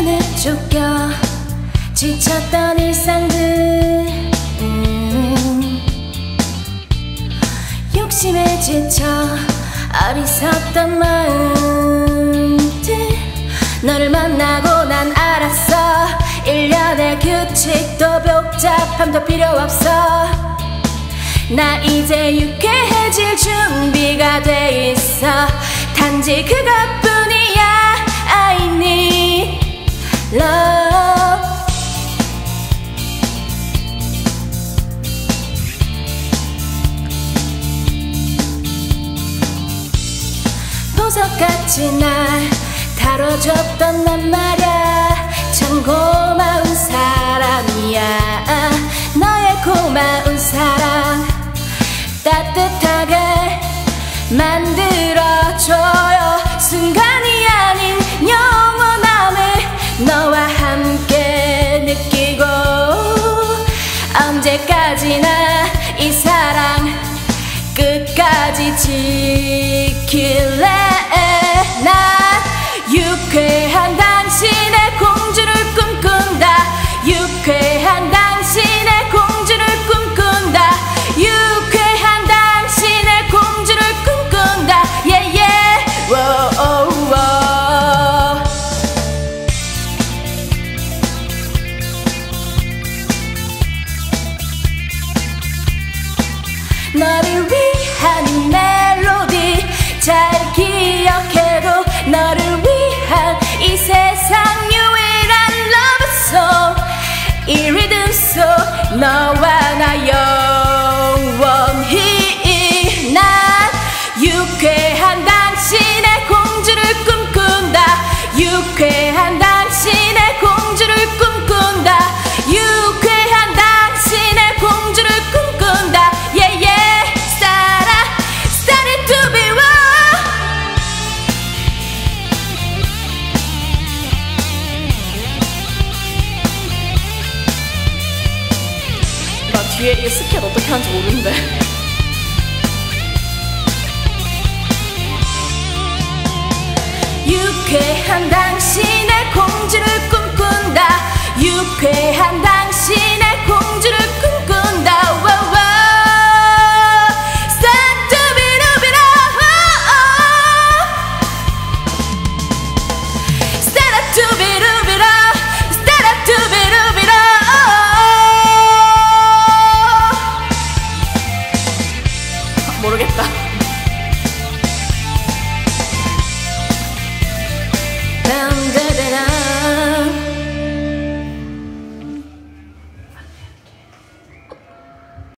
시간에 쫓겨 지쳤던 일상들. 음. 욕심에 지쳐 어리석던 마음들. 너를 만나고 난 알았어. 일련의 규칙도 복잡함도 필요 없어. 나 이제 유쾌해질 준비가 돼 있어. 단지 그것뿐 보석같이 날 다뤄줬던 난 말야. 참 고마운 사람이야. 너의 고마운 사랑 따뜻하게 만들어줘요. 순간이 아닌 영원함을 너와 함께 느끼고 언제까지나 이 사랑 끝까지 지킬래? 난 유쾌한 당신의 공주를 꿈꾼다. 유쾌한 당신의 공주를 꿈꾼다. 유쾌한 당신의 공주를 꿈꾼다. 예예 워오워 너를 속 너와 나영 뒤에 이 스캣 어떻게 하는지 모르는데. 유쾌한 당신 Dun, da, da, da.